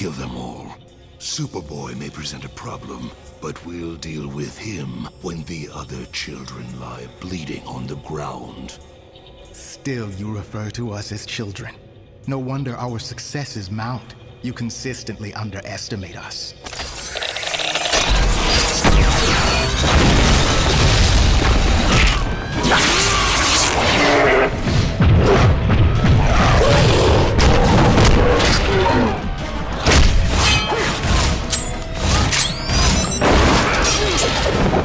kill them all. Superboy may present a problem, but we'll deal with him when the other children lie bleeding on the ground. Still, you refer to us as children. No wonder our successes mount. You consistently underestimate us. Oh!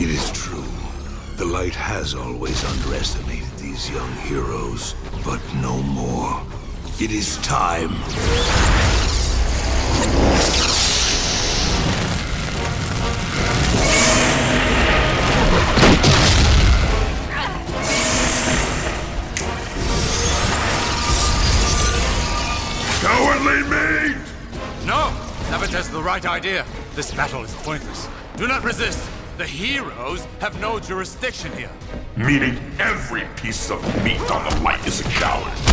It is true. The light has always underestimated these young heroes, but no more. It is time. Cowardly me! No! Nabbit has the right idea. This battle is pointless. Do not resist. The heroes have no jurisdiction here. Meaning every piece of meat on the light is a coward.